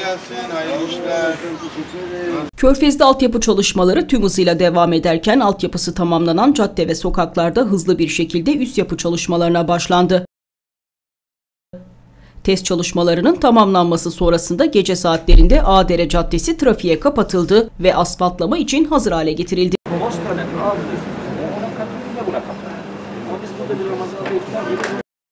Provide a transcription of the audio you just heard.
gelsin, hayırlı işler. Körfez'de altyapı çalışmaları tüm hızıyla devam ederken altyapısı tamamlanan cadde ve sokaklarda hızlı bir şekilde üst yapı çalışmalarına başlandı. Test çalışmalarının tamamlanması sonrasında gece saatlerinde Adere Caddesi trafiğe kapatıldı ve asfaltlama için hazır hale getirildi.